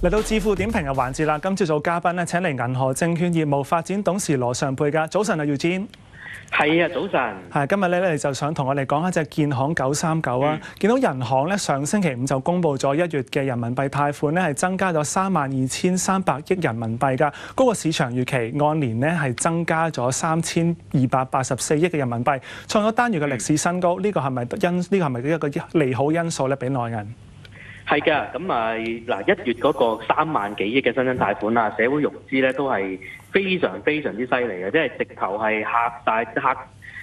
嚟到致富點評嘅環節啦，今朝早嘉賓咧請嚟銀河證券業務發展董事羅尚沛噶，早晨啊，Eugene。係啊，早晨。係今日咧，咧就想同我哋講一隻建行九三九啊。見到人行咧上星期五就公布咗一月嘅人民幣貸款咧係增加咗三萬二千三百億人民幣㗎，嗰個市場預期按年咧係增加咗三千二百八十四億嘅人民幣，創咗單月嘅歷史新高。呢個係咪因呢個係咪一個利好因素咧？俾內銀？系嘅，咁啊嗱，一月嗰個三萬幾億嘅新增貸款啊，社會融資咧都係非常非常之犀利嘅，即係直頭係嚇大嚇。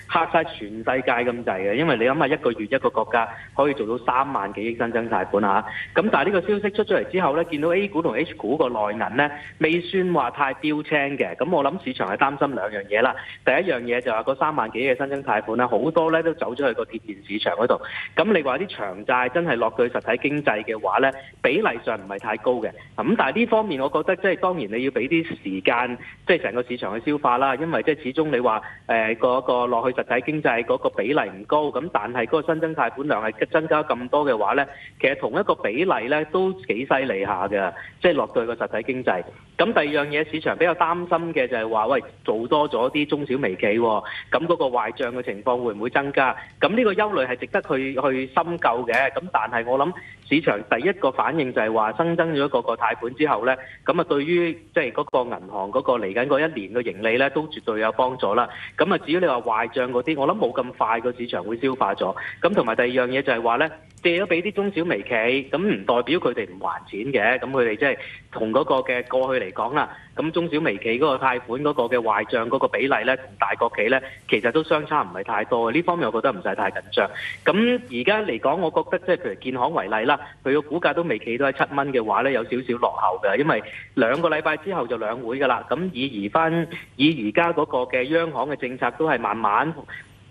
嚇晒全世界咁滯嘅，因為你諗下一個月一個國家可以做到三萬幾億新增貸款嚇，咁但係呢個消息出咗嚟之後呢，見到 A 股同 H 股個內銀呢未算話太標青嘅，咁我諗市場係擔心兩樣嘢啦。第一樣嘢就係嗰三萬幾億嘅新增貸款啦，好多呢都走咗去個貼現市場嗰度。咁你話啲長債真係落去實體經濟嘅話呢，比例上唔係太高嘅。咁但係呢方面，我覺得即係當然你要俾啲時間，即係成個市場去消化啦。因為即係始終你話誒嗰個落去。實體經濟嗰個比例唔高，咁但係嗰個新增貸款量係增加咁多嘅話呢，其實同一個比例呢都幾犀利下嘅，即係落對個實體經濟。咁第二樣嘢市場比較擔心嘅就係話，喂，做多咗啲中小微企，咁嗰個壞帳嘅情況會唔會增加？咁呢個憂慮係值得去去深究嘅。咁但係我諗市場第一個反應就係話新增咗嗰個貸款之後呢，咁啊對於即係嗰個銀行嗰個嚟緊嗰一年嘅盈利呢，都絕對有幫助啦。咁啊至於你話壞帳嗰啲，我諗冇咁快個市場會消化咗。咁同埋第二樣嘢就係話呢。借咗俾啲中小微企，咁唔代表佢哋唔還錢嘅，咁佢哋即係同嗰個嘅過去嚟講啦，咁中小微企嗰個貸款嗰個嘅壞帳嗰個比例咧，同大國企咧，其實都相差唔係太多嘅。呢方面我覺得唔使太緊張。咁而家嚟講，我覺得即係譬如建行為例啦，佢個股價都未企到喺七蚊嘅話咧，有少少落後嘅，因為兩個禮拜之後就兩會㗎啦。咁以而翻以而家嗰個嘅央行嘅政策都係慢慢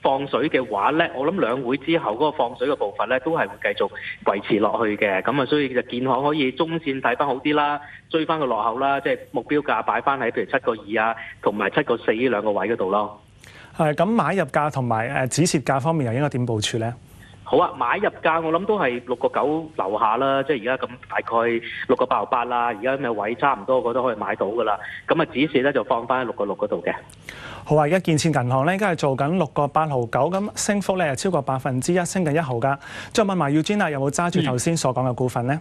放水嘅話咧，我諗兩會之後嗰個放水嘅步伐咧，都係會繼續維持落去嘅。咁啊，所以就建行可以中線睇翻好啲啦，追翻個落後啦，即係目標價擺翻喺譬如七個二啊，同埋七個四呢兩個位嗰度咯。係咁買入價同埋誒止蝕價方面又應該點部署咧？好啊，買入價我諗都係六個九留下啦，即係而家咁大概六個八毫八啦，而家咩位差唔多，我覺得可以買到噶啦。咁啊，指示咧就放翻喺六個六嗰度嘅。好啊，而家建設銀行咧，而家係做緊六個八毫九，咁升幅咧係超過百分之一，升近一毫噶。再問埋 Eugene 有冇揸住頭先所講嘅股份咧？